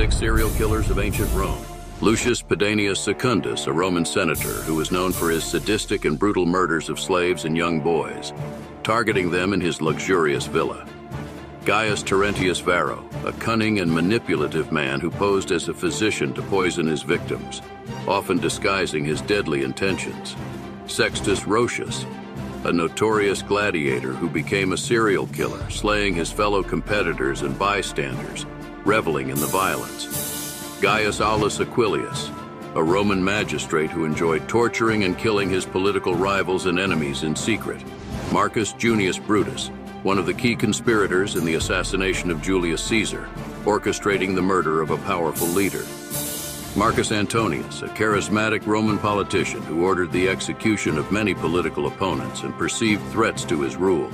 six serial killers of ancient Rome. Lucius Pedanius Secundus, a Roman senator who was known for his sadistic and brutal murders of slaves and young boys, targeting them in his luxurious villa. Gaius Terentius Varro, a cunning and manipulative man who posed as a physician to poison his victims, often disguising his deadly intentions. Sextus Roscius, a notorious gladiator who became a serial killer, slaying his fellow competitors and bystanders, reveling in the violence. Gaius Aulus Aquilius, a Roman magistrate who enjoyed torturing and killing his political rivals and enemies in secret. Marcus Junius Brutus, one of the key conspirators in the assassination of Julius Caesar, orchestrating the murder of a powerful leader. Marcus Antonius, a charismatic Roman politician who ordered the execution of many political opponents and perceived threats to his rule.